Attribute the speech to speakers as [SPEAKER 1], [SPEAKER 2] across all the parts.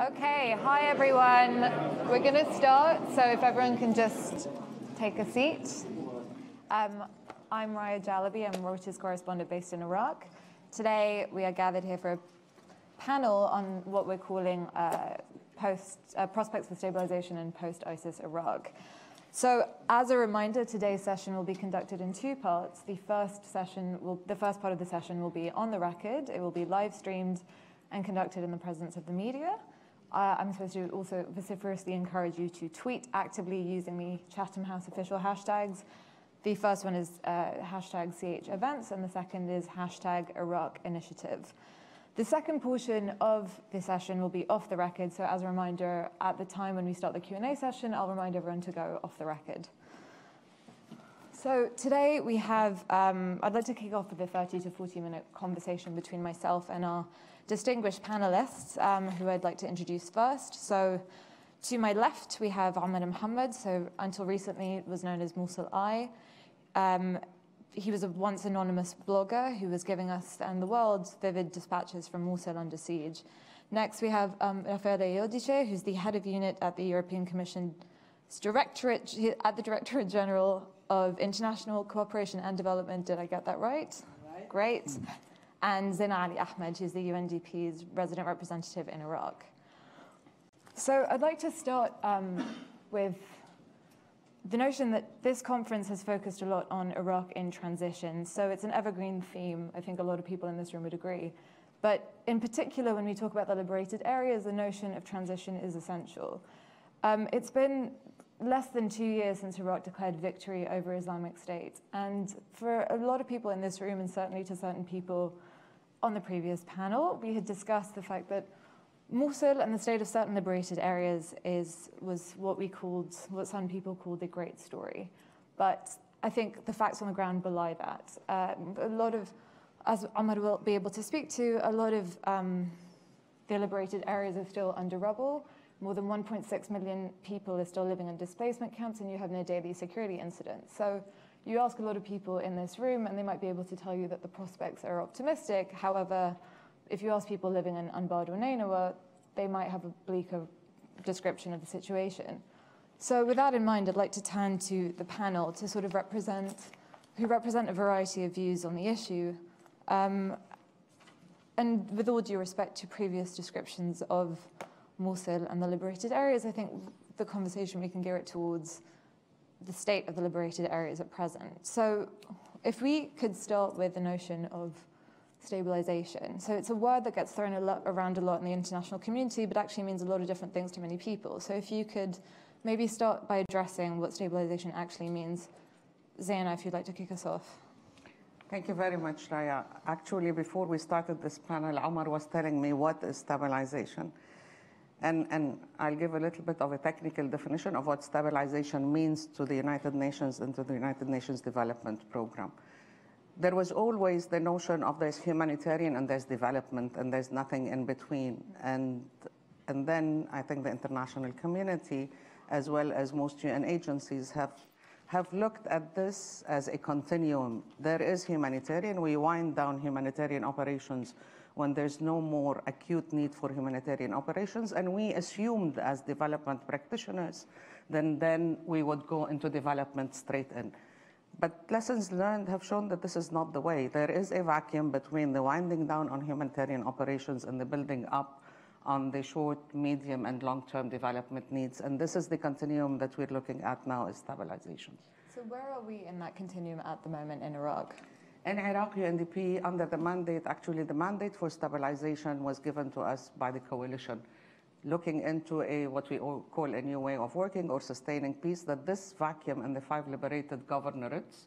[SPEAKER 1] Okay, hi everyone. We're going to start, so if everyone can just take a seat. Um, I'm Raya Jalabi, I'm Reuters correspondent based in Iraq. Today we are gathered here for a panel on what we're calling uh, post, uh, prospects for stabilization in post-ISIS Iraq. So, as a reminder, today's session will be conducted in two parts. The first session will, the first part of the session will be on the record. It will be live streamed and conducted in the presence of the media. Uh, I'm supposed to also vociferously encourage you to tweet actively using the Chatham House official hashtags. The first one is uh, hashtag CH events, and the second is hashtag Iraq initiative. The second portion of the session will be off the record. So as a reminder, at the time when we start the Q&A session, I'll remind everyone to go off the record. So today we have, um, I'd like to kick off with a 30 to 40 minute conversation between myself and our distinguished panelists, um, who I'd like to introduce first. So to my left, we have Ahmed Mohammed, so until recently was known as Mosul Eye. Um, he was a once anonymous blogger who was giving us and the world vivid dispatches from Mosul under siege. Next, we have um, Raffaele who's the head of unit at the European Commission's Directorate at the Directorate General of International Cooperation and Development. Did I get that right? right. Great. And Zena Ali Ahmed, who's the UNDP's resident representative in Iraq. So I'd like to start um, with the notion that this conference has focused a lot on Iraq in transition. So it's an evergreen theme. I think a lot of people in this room would agree. But in particular, when we talk about the liberated areas, the notion of transition is essential. Um, it's been less than two years since Iraq declared victory over Islamic State. And for a lot of people in this room, and certainly to certain people on the previous panel, we had discussed the fact that Mosul and the state of certain liberated areas is, was what we called, what some people called the great story. But I think the facts on the ground belie that. Uh, a lot of, as Ahmad will be able to speak to, a lot of um, the liberated areas are still under rubble. More than 1.6 million people are still living in displacement camps, and you have no daily security incidents. So you ask a lot of people in this room, and they might be able to tell you that the prospects are optimistic. However, if you ask people living in Anbar or Nainawa, they might have a bleaker description of the situation. So with that in mind, I'd like to turn to the panel to sort of represent, who represent a variety of views on the issue. Um, and with all due respect to previous descriptions of Mosul and the liberated areas, I think the conversation we can gear it towards the state of the liberated areas at present. So if we could start with the notion of stabilization. So it's a word that gets thrown a lot, around a lot in the international community, but actually means a lot of different things to many people. So if you could maybe start by addressing what stabilization actually means. Zaina, if you'd like to kick us off.
[SPEAKER 2] Thank you very much, Raya. Actually, before we started this panel, Omar was telling me what is stabilization. And, and I'll give a little bit of a technical definition of what stabilization means to the United Nations and to the United Nations Development Program there was always the notion of there's humanitarian and there's development and there's nothing in between. And, and then I think the international community, as well as most UN agencies, have, have looked at this as a continuum. There is humanitarian. We wind down humanitarian operations when there's no more acute need for humanitarian operations. And we assumed as development practitioners, then, then we would go into development straight in. But lessons learned have shown that this is not the way. There is a vacuum between the winding down on humanitarian operations and the building up on the short, medium, and long-term development needs. And this is the continuum that we're looking at now is stabilization.
[SPEAKER 1] So where are we in that continuum at the moment in Iraq?
[SPEAKER 2] In Iraq, UNDP, under the mandate, actually the mandate for stabilization was given to us by the coalition looking into a what we call a new way of working or sustaining peace, that this vacuum in the five liberated governorates,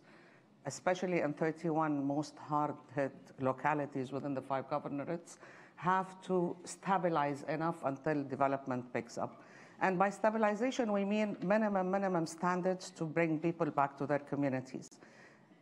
[SPEAKER 2] especially in 31 most hard-hit localities within the five governorates, have to stabilize enough until development picks up. And by stabilization, we mean minimum, minimum standards to bring people back to their communities.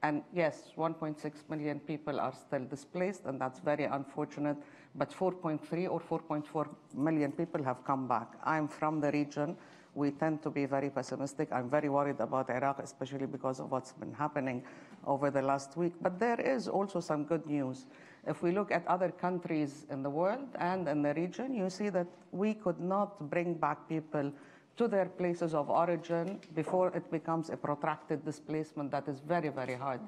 [SPEAKER 2] And yes, 1.6 million people are still displaced, and that's very unfortunate but 4.3 or 4.4 million people have come back. I'm from the region. We tend to be very pessimistic. I'm very worried about Iraq, especially because of what's been happening over the last week. But there is also some good news. If we look at other countries in the world and in the region, you see that we could not bring back people to their places of origin before it becomes a protracted displacement that is very, very hard mm.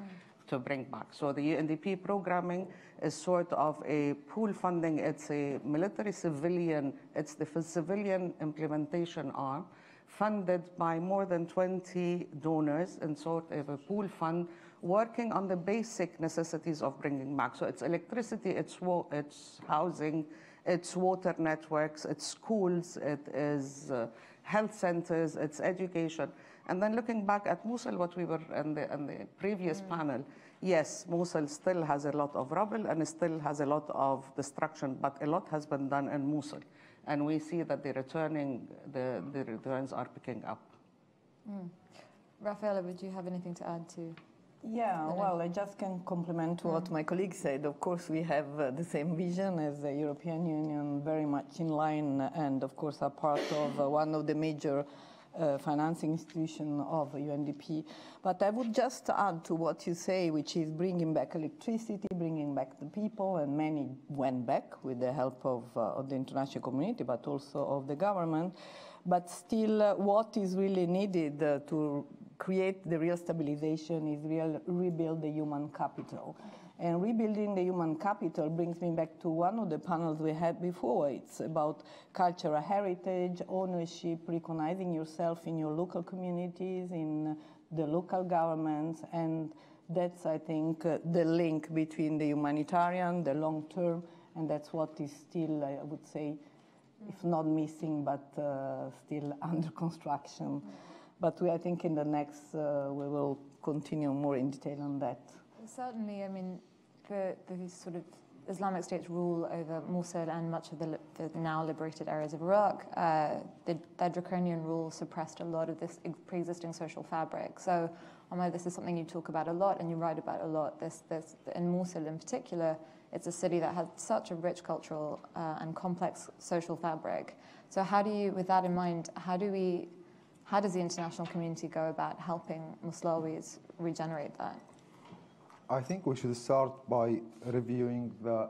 [SPEAKER 2] to bring back. So the UNDP programming is sort of a pool funding. It's a military civilian, it's the civilian implementation arm funded by more than 20 donors in sort of a pool fund working on the basic necessities of bringing back. So it's electricity, it's, it's housing, it's water networks, it's schools, it is uh, health centers, it's education. And then looking back at Mosul, what we were in the, in the previous mm. panel, yes, Mosul still has a lot of rubble and still has a lot of destruction, but a lot has been done in Mosul. And we see that the returning, the, the returns are picking up.
[SPEAKER 1] Mm. Rafaela, would you have anything to add to?
[SPEAKER 3] Yeah, well, I just can complement what my colleague said. Of course, we have uh, the same vision as the European Union, very much in line, and of course, are part of uh, one of the major uh, financing institution of UNDP. But I would just add to what you say, which is bringing back electricity, bringing back the people, and many went back with the help of, uh, of the international community, but also of the government. But still, uh, what is really needed uh, to create the real stabilization is real rebuild the human capital. And rebuilding the human capital brings me back to one of the panels we had before. It's about cultural heritage, ownership, recognizing yourself in your local communities, in the local governments, and that's, I think, uh, the link between the humanitarian, the long term, and that's what is still, I would say, if not missing, but uh, still under construction. But we, I think in the next, uh, we will continue more in detail on that.
[SPEAKER 1] Certainly, I mean, the, the sort of Islamic State's rule over Mosul and much of the, the now liberated areas of Iraq, uh, the, that draconian rule suppressed a lot of this pre-existing social fabric. So, Omar, this is something you talk about a lot and you write about a lot. This, this, in Mosul in particular, it's a city that has such a rich cultural uh, and complex social fabric. So, how do you, with that in mind, how do we how does the international community go about helping Moslawis regenerate that?
[SPEAKER 4] I think we should start by reviewing the,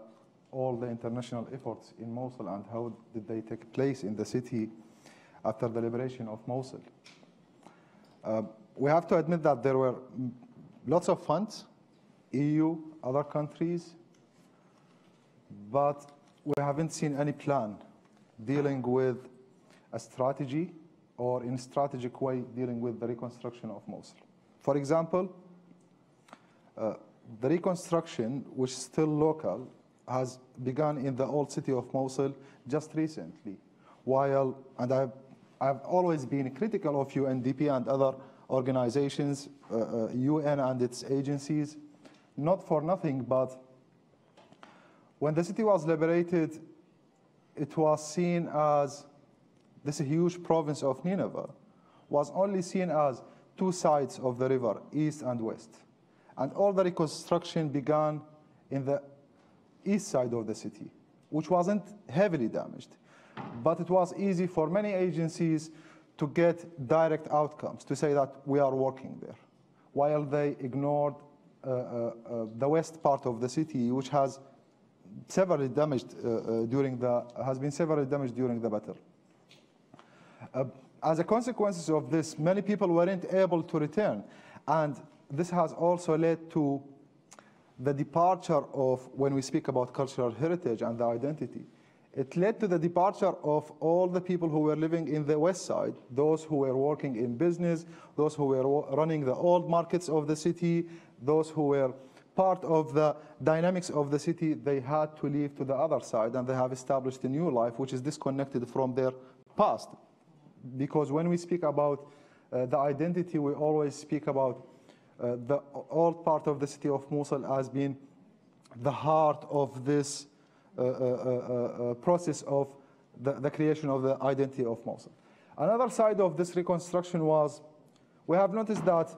[SPEAKER 4] all the international efforts in Mosul and how did they take place in the city after the liberation of Mosul. Uh, we have to admit that there were lots of funds, EU, other countries, but we haven't seen any plan dealing with a strategy or in strategic way dealing with the reconstruction of Mosul. For example, uh, the reconstruction, which is still local, has begun in the old city of Mosul just recently. While, and I've, I've always been critical of UNDP and other organizations, uh, uh, UN and its agencies, not for nothing, but when the city was liberated, it was seen as this huge province of Nineveh was only seen as two sides of the river, east and west. And all the reconstruction began in the east side of the city, which wasn't heavily damaged. But it was easy for many agencies to get direct outcomes, to say that we are working there, while they ignored uh, uh, uh, the west part of the city, which has severely damaged uh, uh, during the, has been severely damaged during the battle. Uh, as a consequence of this, many people weren't able to return. And this has also led to the departure of, when we speak about cultural heritage and the identity, it led to the departure of all the people who were living in the west side, those who were working in business, those who were running the old markets of the city, those who were part of the dynamics of the city, they had to leave to the other side and they have established a new life which is disconnected from their past because when we speak about uh, the identity, we always speak about uh, the old part of the city of Mosul as being the heart of this uh, uh, uh, uh process of the, the, creation of the identity of Mosul. Another side of this reconstruction was we have noticed that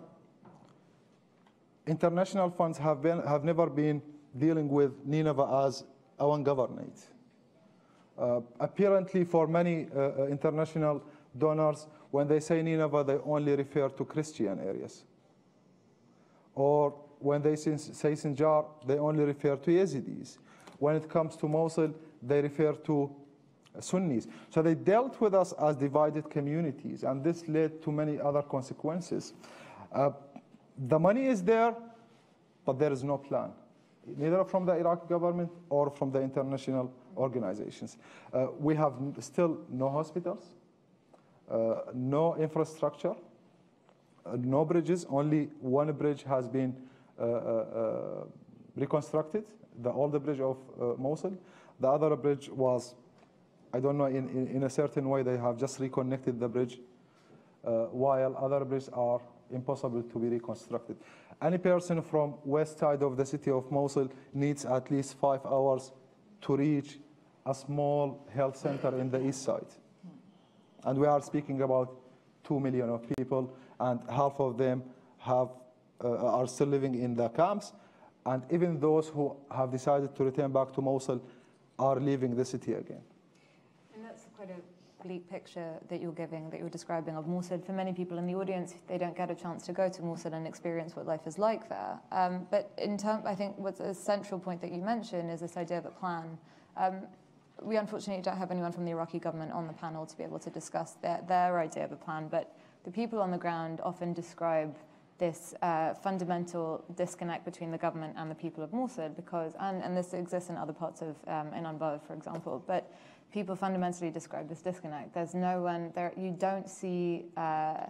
[SPEAKER 4] international funds have, been, have never been dealing with Nineveh as a one governorate. apparently, for many international donors, when they say Nineveh, they only refer to Christian areas. Or when they say Sinjar, they only refer to Yazidis. When it comes to Mosul, they refer to Sunnis. So they dealt with us as divided communities, and this led to many other consequences. Uh, the money is there, but there is no plan, neither from the Iraqi government or from the international organizations. Uh, we have still no hospitals, no infrastructure, uh, no bridges. Only one bridge has been uh, uh, reconstructed, the older bridge of Mosul. The other bridge was I don't know, in, in, in, a certain way, they have just reconnected the bridge, uh, while other bridges are impossible to be reconstructed. Any person from west side of the city of Mosul needs at least five hours to reach a small health center in the east side. And we are speaking about two million of people, and half of them have, uh, are still living in the camps. And even those who have decided to return back to Mosul are leaving the city again And that's
[SPEAKER 1] quite a bleak picture that you're giving, that you're describing of Mosul. For many people in the audience, they don't get a chance to go to Mosul and experience what life is like there. Um, but in term, I think what's a central point that you mentioned is this idea of a plan. Um, we unfortunately don't have anyone from the Iraqi government on the panel to be able to discuss their, their idea of a plan, but the people on the ground often describe this uh, fundamental disconnect between the government and the people of Mosul because, and, and this exists in other parts of, um, in Anbar, for example, but people fundamentally describe this disconnect. There's no one there. You don't see, uh,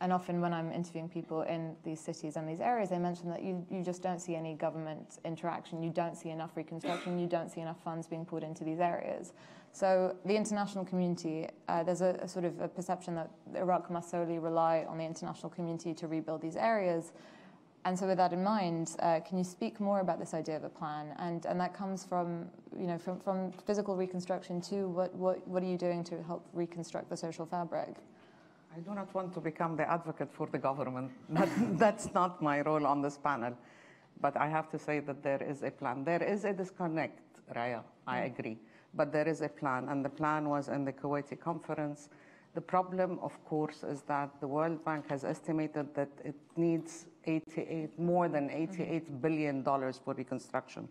[SPEAKER 1] and often when I'm interviewing people in these cities and these areas, they mention that you, you just don't see any government interaction. You don't see enough reconstruction. You don't see enough funds being put into these areas. So the international community, uh, there's a, a, sort of a perception that Iraq must solely rely on the international community to rebuild these areas. And so with that in mind, uh, can you speak more about this idea of a plan? And, and that comes from, you know, from, from physical reconstruction to what, what, what are you doing to help reconstruct the social fabric?
[SPEAKER 2] I do not want to become the advocate for the government. That, that's not my role on this panel. But I have to say that there is a plan. There is a disconnect, Raya, I mm. agree. But there is a plan, and the plan was in the Kuwaiti conference. The problem, of course, is that the World Bank has estimated that it needs 88, more than mm-hmm. eighty-eight billion dollars for reconstruction.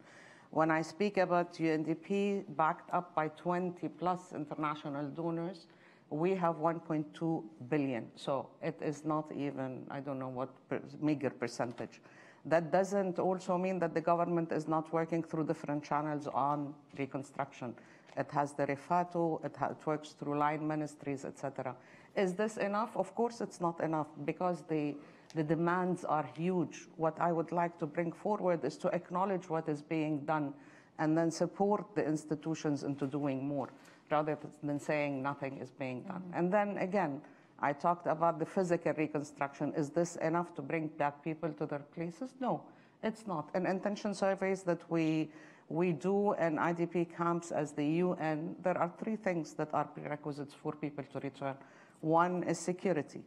[SPEAKER 2] When I speak about UNDP backed up by 20 plus international donors, we have 1.2 billion. So it is not even, I don't know what per, meager percentage. That doesn't also mean that the government is not working through different channels on reconstruction. It has the ReFAATO, it, it works through line ministries, etc. Is this enough? Of course it's not enough because the the demands are huge. What I would like to bring forward is to acknowledge what is being done and then support the institutions into doing more rather than saying nothing is being done. Mm -hmm. And then again, I talked about the physical reconstruction. Is this enough to bring back people to their places? No, it's not. And intention surveys that we we do in IDP camps as the UN, there are three things that are prerequisites for people to return. One is security.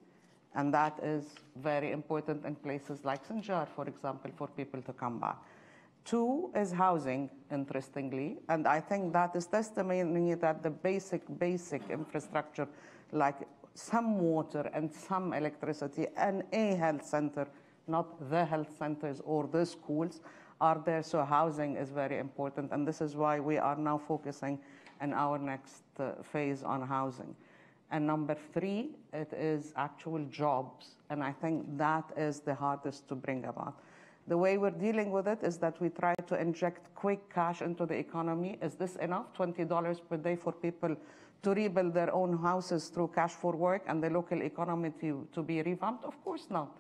[SPEAKER 2] And that is very important in places like Sinjar, for example, for people to come back. Two is housing, interestingly, and I think that is testimony that the basic, basic infrastructure, like some water and some electricity and a health center, not the health centers or the schools, are there. So housing is very important, and this is why we are now focusing in our next uh, phase on housing. And number three, it is actual jobs. And I think that is the hardest to bring about. The way we're dealing with it is that we try to inject quick cash into the economy. Is this enough? $20 per day for people to rebuild their own houses through cash for work and the local economy to, to be revamped? Of course not.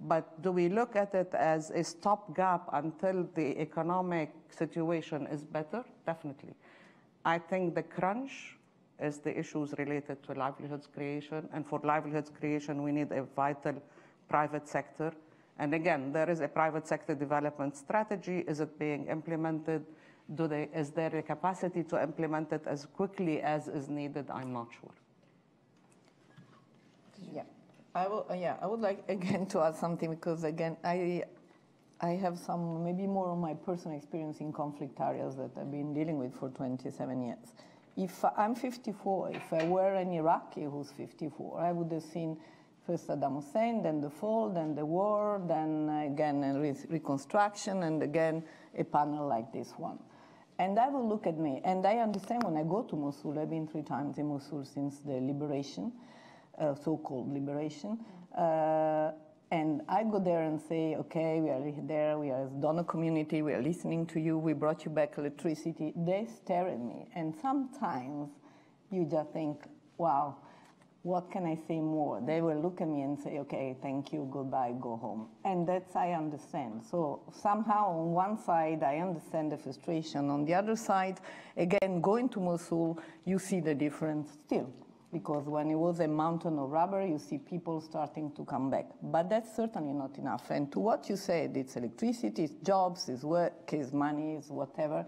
[SPEAKER 2] But do we look at it as a stopgap until the economic situation is better? Definitely. I think the crunch is the issues related to livelihoods creation. And for livelihoods creation, we need a vital private sector. And again, there is a private sector development strategy. Is it being implemented? Do they, is there a capacity to implement it as quickly as is needed? I'm not sure.
[SPEAKER 3] Yeah, I will. Yeah, I would like again to add something because again, I I have some maybe more of my personal experience in conflict areas that I've been dealing with for 27 years if I'm 54, if I were an Iraqi who's 54, I would have seen First Saddam Hussein, then the fall, then the war, then again re reconstruction, and again a panel like this one. And I will look at me, and I understand when I go to Mosul, I've been three times in Mosul since the liberation, uh, so-called liberation, uh, and I go there and say, okay, we are there, we are a donor community, we are listening to you, we brought you back electricity. They stare at me, and sometimes you just think, wow, what can I say more? They will look at me and say, okay, thank you, goodbye, go home. And that's, I understand. So somehow on one side, I understand the frustration. On the other side, again, going to Mosul, you see the difference still. Because when it was a mountain of rubber, you see people starting to come back. But that's certainly not enough. And to what you said, it's electricity, it's jobs, it's work, it's money, it's whatever.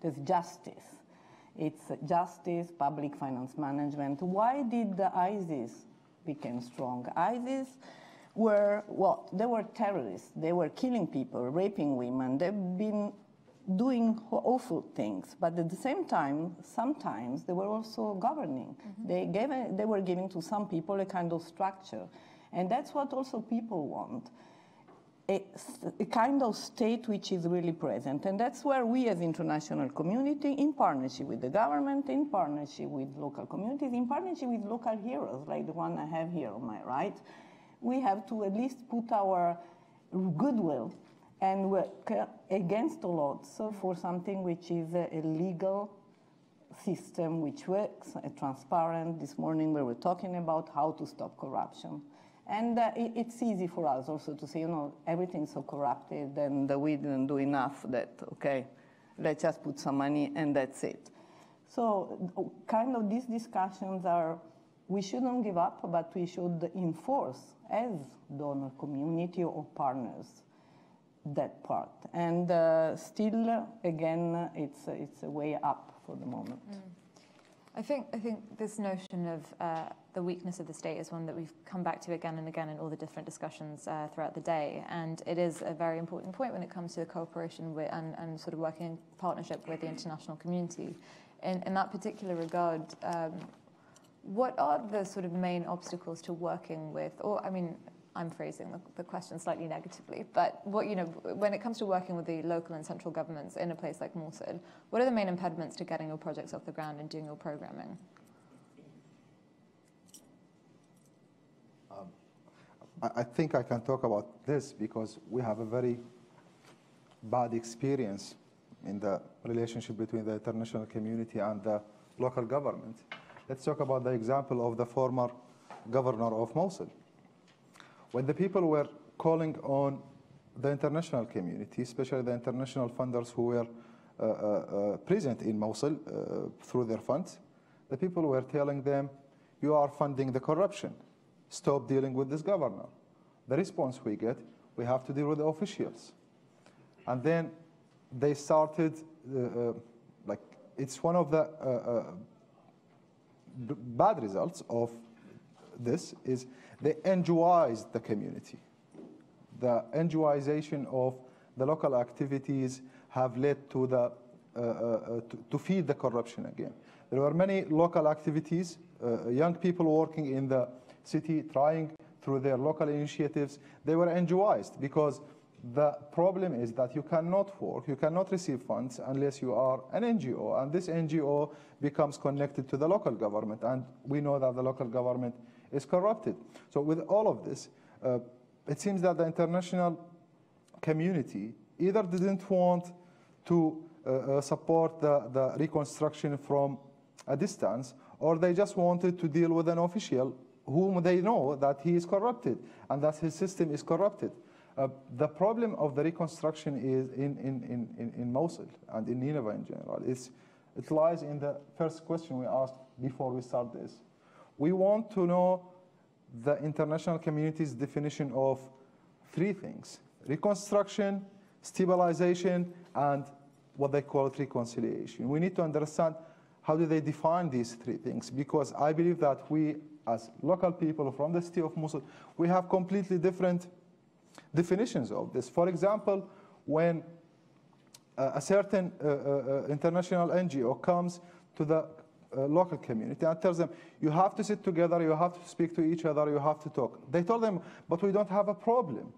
[SPEAKER 3] There's justice it's justice, public finance management. Why did the ISIS become strong? ISIS were what? They were terrorists. They were killing people, raping women. They've been doing awful things. But at the same time, sometimes they were also governing. Mm-hmm. They, gave a, they were giving to some people a kind of structure. And that's what also people want a, a, kind of state which is really present. And that's where we as international community, in partnership with the government, in partnership with local communities, in partnership with local heroes, like the one I have here on my right, we have to at least put our goodwill and work against all odds for something which is a, legal system which works, uh, transparent. This morning we were talking about how to stop corruption. And uh, it, it's easy for us also to say, you know, everything's so corrupted and we didn't do enough that, okay, let's just put some money and that's it. So kind of these discussions are, we shouldn't give up, but we should enforce as donor community or partners that part. And uh, still, again, it's, it's a way up for the moment. Mm.
[SPEAKER 1] I think, I think this notion of uh, the weakness of the state is one that we've come back to again and again in all the different discussions uh, throughout the day. And it is a very important point when it comes to the cooperation with, and, and sort of working in partnership with the international community. In, in that particular regard, um, what are the sort of main obstacles to working with, or I mean, I'm phrasing the, the, question slightly negatively, but what you know, when it comes to working with the local and central governments in a place like Mosul, what are the main impediments to getting your projects off the ground and doing your programming?
[SPEAKER 4] Um, I, I think I can talk about this because we have a very bad experience in the relationship between the international community and the local government. Let's talk about the example of the former governor of Mosul when the people were calling on the international community, especially the international funders who were uh, uh, uh, present in Mosul uh, through their funds, the people were telling them, you are funding the corruption. Stop dealing with this governor. The response we get, we have to deal with the officials. And then they started, uh, like, it's one of the bad results of this is they NGOized the community. The NGOization of the local activities have led to, the, uh, uh, to, to, feed the corruption again. There were many local activities, uh, young people working in the city trying through their local initiatives. They were NGOized because the problem is that you cannot work, you cannot receive funds unless you are an NGO, and this NGO becomes connected to the local government, and we know that the local government is corrupted. So with all of this, uh, it seems that the international community either didn't want to uh, uh, support the, the reconstruction from a distance, or they just wanted to deal with an official whom they know that he is corrupted and that his system is corrupted. Uh, the problem of the reconstruction is in, in, in, in Mosul and in Nineveh in general. It's, it lies in the first question we asked before we start this. We want to know the international community's definition of three things reconstruction, stabilization, and what they call it reconciliation. We need to understand how do they define these three things because I believe that we, as local people from the city of Mosul, we have completely different definitions of this. For example, when uh, a certain uh, uh, uh international NGO comes to the uh, local community and tells them, you have to sit together, you have to speak to each other, you have to talk. They told them, but we don't have a problem.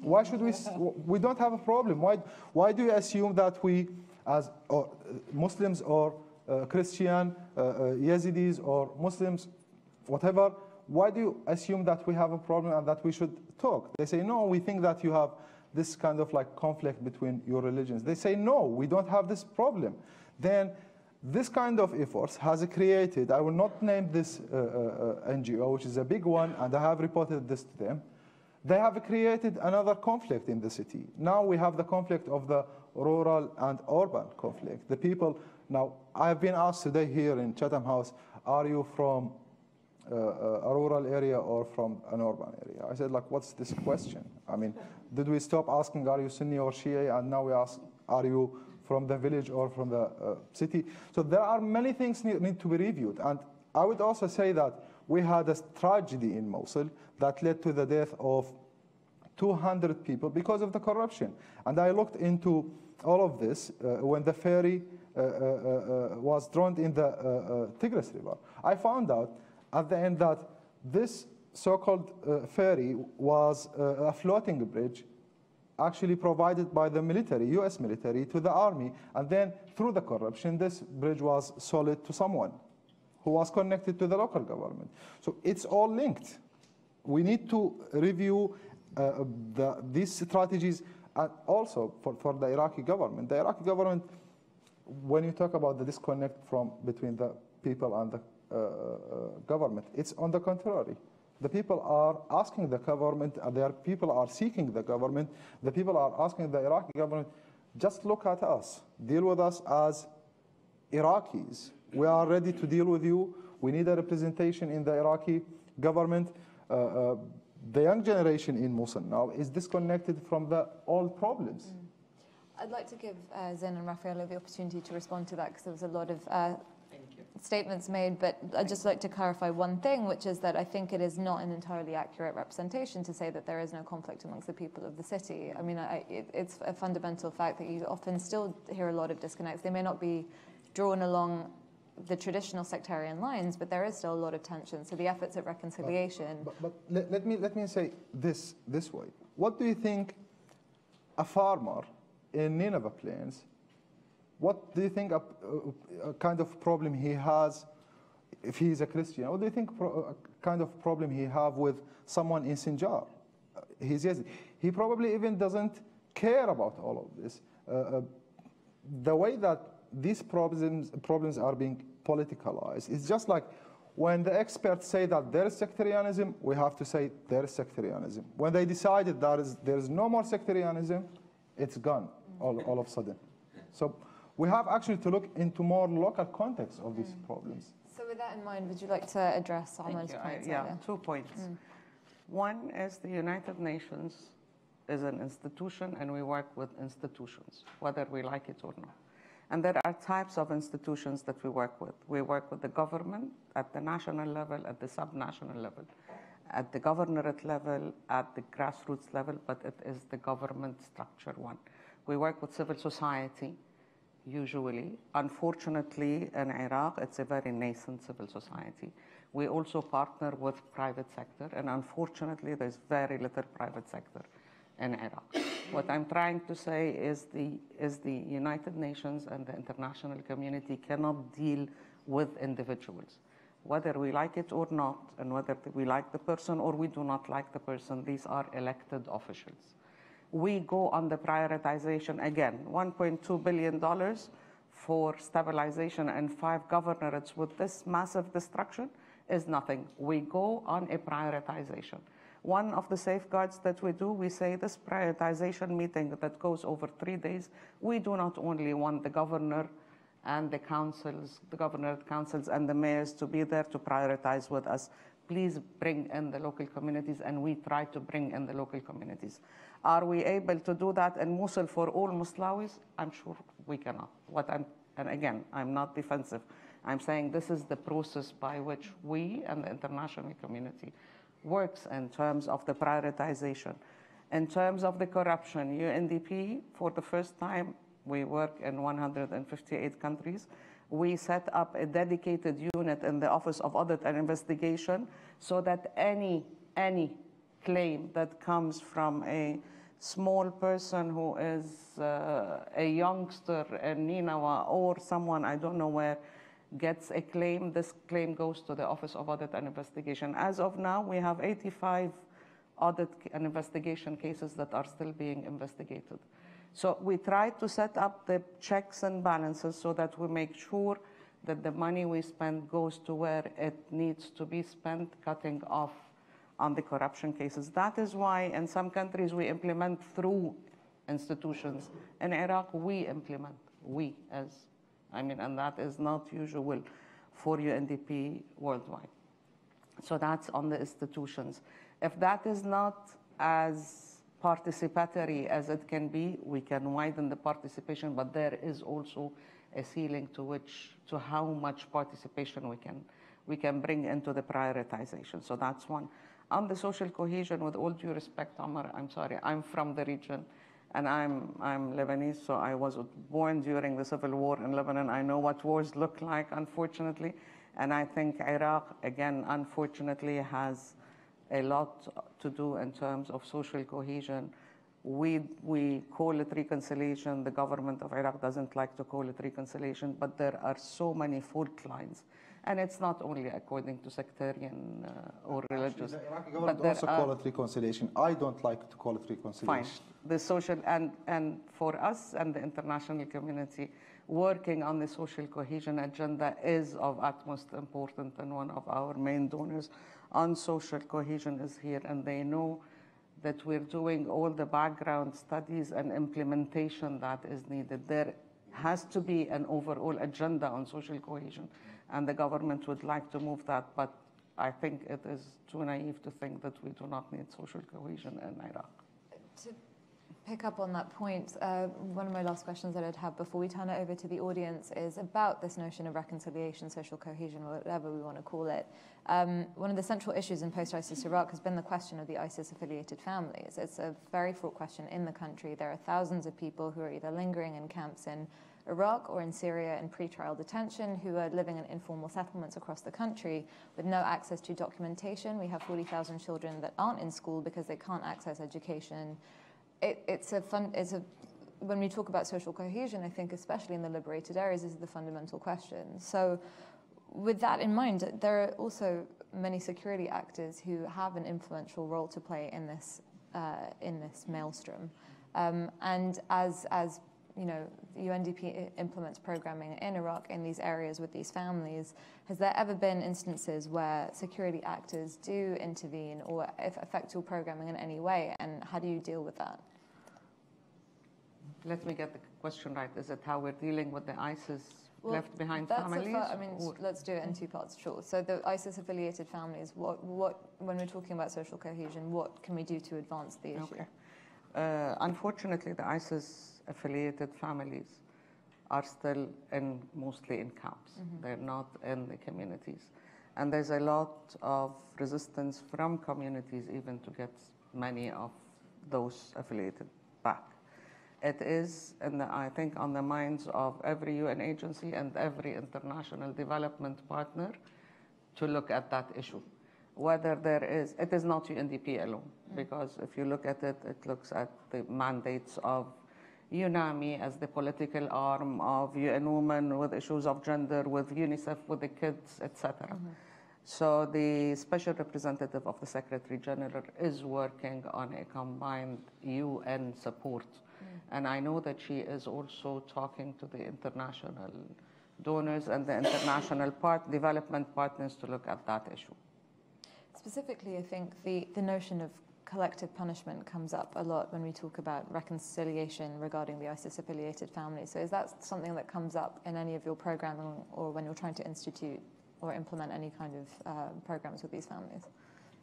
[SPEAKER 4] Why should we, we don't have a problem. Why, why do you assume that we, as or, uh, Muslims or uh, Christian, uh, uh, Yazidis or Muslims, whatever, why do you assume that we have a problem and that we should talk? They say, no, we think that you have this kind of like conflict between your religions. They say, no, we don't have this problem. Then this kind of efforts has created, I will not name this uh, uh, uh NGO, which is a big one, and I have reported this to them. They have created another conflict in the city. Now we have the conflict of the rural and urban conflict. The people, now I've been asked today here in Chatham House, are you from uh, a rural area or from an urban area? I said, like, what's this question? I mean, did we stop asking, are you Sunni or Shia? And now we ask, are you from the village or from the uh, city? So there are many things need, need to be reviewed. And I would also say that we had a tragedy in Mosul that led to the death of 200 people because of the corruption. And I looked into all of this uh, when the ferry uh, uh, uh, uh was drowned in the uh, Tigris River. I found out at the end that this so-called ferry was a floating bridge actually provided by the military, US military, to the army. And then through the corruption, this bridge was sold to someone who was connected to the local government. So it's all linked. We need to review uh, the, these strategies and also for, for the Iraqi government. The Iraqi government, when you talk about the disconnect from between the people and the uh, uh, government. It's on the contrary. The people are asking the government, their people are seeking the government. The people are asking the Iraqi government, just look at us, deal with us as Iraqis. We are ready to deal with you. We need a representation in the Iraqi government. Uh, uh, the young generation in Mosul now is disconnected from the old problems. Mm.
[SPEAKER 1] I'd like to give uh, Zain and Rafaela the opportunity to respond to that because there was a lot of uh, statements made, but I'd just like to clarify one thing, which is that I think it is not an entirely accurate representation to say that there is no conflict amongst the people of the city. I mean, I, it, it's a fundamental fact that you often still hear a lot of disconnects. They may not be drawn along the traditional sectarian lines, but there is still a lot of tension. So the efforts at reconciliation.
[SPEAKER 4] But, but, but let, let, me, let me say this this way. What do you think a farmer in Nineveh Plains what do you think a, a, kind of problem he has if he is a Christian? What do you think a kind of problem he have with someone in Sinjar? Uh, he's yes, he probably even doesn't care about all of this. Uh, uh, the way that these problems problems are being politicalized, it's just like when the experts say that there is sectarianism, we have to say there is sectarianism. When they decided that is, there is no more sectarianism, it's gone all, all of a sudden. So we have actually to look into more local context of these mm. problems.
[SPEAKER 1] So with that in mind, would you like to address Amal's points?
[SPEAKER 2] yeah, earlier? two points. Mm. One is the United Nations is an institution and we work with institutions, whether we like it or not. And there are types of institutions that we work with. We work with the government at the national level, at the subnational level, at the governorate level, at the grassroots level, but it is the government structure one. We work with civil society, usually. Unfortunately, in Iraq, it's a very nascent civil society. We also partner with private sector, and unfortunately, there's very little private sector in Iraq. what I'm trying to say is the, is the United Nations and the international community cannot deal with individuals. Whether we like it or not, and whether we like the person or we do not like the person, these are elected officials we go on the prioritization again, $1.2 billion for stabilization and five governorates with this massive destruction is nothing. We go on a prioritization. One of the safeguards that we do, we say this prioritization meeting that goes over three days, we do not only want the governor and the councils, the governorate councils and the mayors to be there to prioritize with us. Please bring in the local communities and we try to bring in the local communities. Are we able to do that in Mosul for all Moslawis? I'm sure we cannot. What I'm, and again, I'm not defensive. I'm saying this is the process by which we and the international community works in terms of the prioritization. In terms of the corruption, UNDP, for the first time, we work in 158 countries. We set up a dedicated unit in the Office of Audit and Investigation so that any, any claim that comes from a small person who is uh, a youngster in Ninawa or someone I don't know where gets a claim, this claim goes to the Office of Audit and Investigation. As of now, we have 85 audit and investigation cases that are still being investigated. So we try to set up the checks and balances so that we make sure that the money we spend goes to where it needs to be spent, cutting off on the corruption cases. That is why in some countries we implement through institutions. In Iraq, we implement, we as, I mean, and that is not usual for UNDP worldwide. So that's on the institutions. If that is not as participatory as it can be, we can widen the participation, but there is also a ceiling to which, to how much participation we can, we can bring into the prioritization. So that's one. On the social cohesion, with all due respect, Omar, I'm sorry, I'm from the region and I'm, I'm Lebanese, so I was born during the civil war in Lebanon. I know what wars look like, unfortunately. And I think Iraq, again, unfortunately, has a lot to do in terms of social cohesion. We, we call it reconciliation. The government of Iraq doesn't like to call it reconciliation, but there are so many fault lines. And it's not only according to sectarian uh, or religious.
[SPEAKER 4] The Iraqi government also call it reconciliation. I don't like to call it reconciliation.
[SPEAKER 2] Fine. The social and, and for us and the international community, working on the social cohesion agenda is of utmost importance and one of our main donors on social cohesion is here and they know that we're doing all the background studies and implementation that is needed. There has to be an overall agenda on social cohesion and the government would like to move that, but I think it is too naive to think that we do not need social cohesion in Iraq.
[SPEAKER 1] To pick up on that point, uh, one of my last questions that I'd have before we turn it over to the audience is about this notion of reconciliation, social cohesion, whatever we want to call it. Um, one of the central issues in post-ISIS Iraq has been the question of the ISIS-affiliated families. It's a very fraught question in the country. There are thousands of people who are either lingering in camps in Iraq or in Syria in pretrial detention who are living in informal settlements across the country with no access to documentation. We have 40,000 children that aren't in school because they can't access education. It, it's a fun, it's a, when we talk about social cohesion, I think especially in the liberated areas, is the fundamental question. So with that in mind, there are also many security actors who have an influential role to play in this, uh, in this maelstrom. Um, and as, as you know, UNDP implements programming in Iraq in these areas with these families. Has there ever been instances where security actors do intervene or affect your programming in any way? And how do you deal with that?
[SPEAKER 2] Let me get the question right. Is it how we're dealing with the ISIS well, left behind
[SPEAKER 1] that's
[SPEAKER 2] families?
[SPEAKER 1] I mean, or? let's do it in two parts, sure. So the ISIS-affiliated families, what, what, when we're talking about social cohesion, what can we do to advance the issue?
[SPEAKER 2] Okay. Uh, unfortunately, the ISIS affiliated families are still in mostly in camps. Mm-hmm. They're not in the communities. And there's a lot of resistance from communities even to get many of those affiliated back. It is, and I think, on the minds of every UN agency and every international development partner to look at that issue. Whether there is, it is not UNDP alone, mm-hmm. because if you look at it, it looks at the mandates of UNAMI as the political arm of UN Women with issues of gender, with UNICEF with the kids, etc. Mm-hmm. So the special representative of the Secretary General is working on a combined UN support. And I know that she is also talking to the international donors and the international part, development partners to look at that issue.
[SPEAKER 1] Specifically, I think the, the notion of collective punishment comes up a lot when we talk about reconciliation regarding the ISIS affiliated families. So, is that something that comes up in any of your programming or when you're trying to institute or implement any kind of uh, programs with these families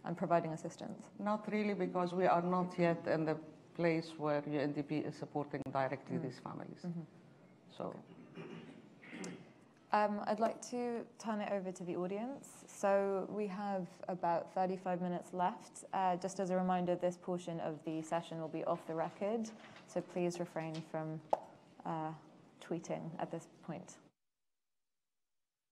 [SPEAKER 1] and providing assistance?
[SPEAKER 2] Not really, because we are not yet in the place where UNDP is supporting directly mm. these families. Mm-hmm. So. Okay.
[SPEAKER 1] Um, I'd like to turn it over to the audience. So we have about 35 minutes left. Uh, just as a reminder, this portion of the session will be off the record, so please refrain from uh, tweeting at this point.